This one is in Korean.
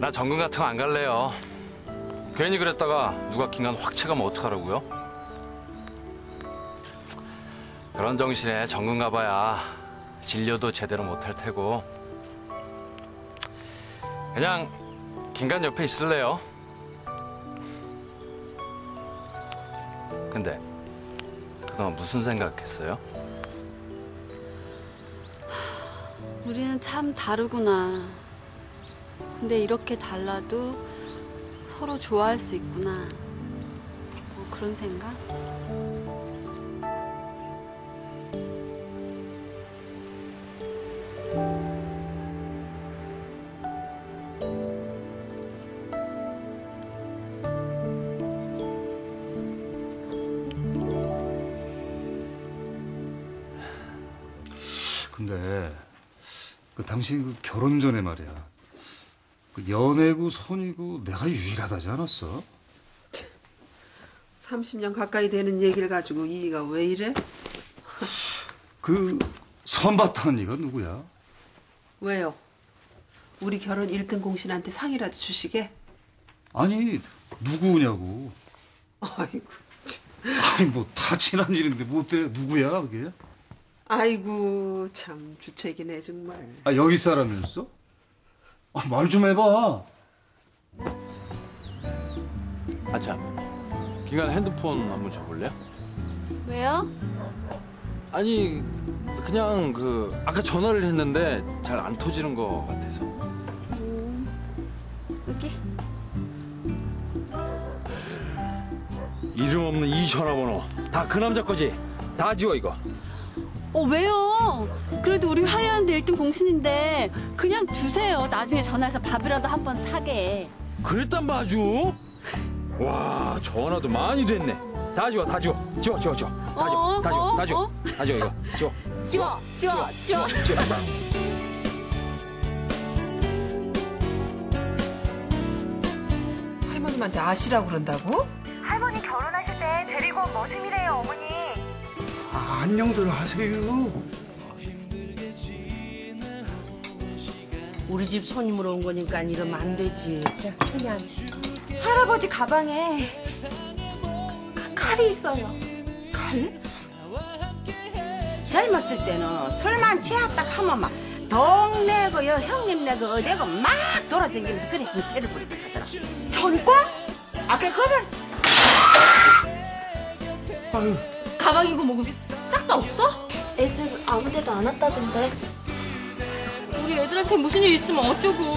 나 정근 같은 거 안 갈래요. 괜히 그랬다가 누가 긴간 확 채가면 어떡하라고요? 그런 정신에 정근 가봐야 진료도 제대로 못할 테고 그냥 긴간 옆에 있을래요. 근데 그동안 무슨 생각했어요? 우리는 참 다르구나. 근데 이렇게 달라도 서로 좋아할 수 있구나. 뭐 그런 생각? 근데 그 당신 그 결혼 전에 말이야. 그 연애고 선이고 내가 유일하다지 않았어? 30년 가까이 되는 얘기를 가지고 이가 왜 이래? 그 선봤다는 이가 누구야? 왜요? 우리 결혼 1등 공신한테 상이라도 주시게? 아니 누구냐고. 아이고, 아니 뭐 다 지난 일인데 뭐때 누구야 그게? 아이고 참 주책이네 정말. 아 여기 사람이었어? 아, 말좀 해봐. 아참 긴간 핸드폰 한번 줘볼래요? 왜요? 아니 그냥 그 아까 전화를 했는데 잘 안 터지는 것 같아서 여기. 이름 없는 이 전화번호 다 그 남자 거지 다 지워 이거 어, 왜요? 그래도 우리 화해하는데 1등 공신인데 그냥 주세요. 나중에 전화해서 밥이라도 한 번 사게. 그랬단 마주 와 전화도 많이 됐네 다 지워 다 지워 지워 지워 지워 다 지워 다 지워 다 지워 어? 다 지워 이거 지워 지워, 지워, 지워. 지워 할머님한테 아시라고 그런다고? 할머니 결혼하실 때 데리고 온 머슴이래요, 어머니. 아, 안녕들 하세요. 우리 집 손님으로 온 거니까 이러면 안 되지. 자, 앉아. 할아버지 가방에 카- 칼이 있어요. 칼? 젊었을 때는 술만 취했다 하면 막 동네고 여 형님네고 어디고 막 돌아다니면서 그래 배를 부리고 하더라. 전과? 아까 그걸 가방이고 뭐고 싹 다 없어? 애들 아무 데도 안 왔다던데. 우리 애들한테 무슨 일 있으면 어쩌고.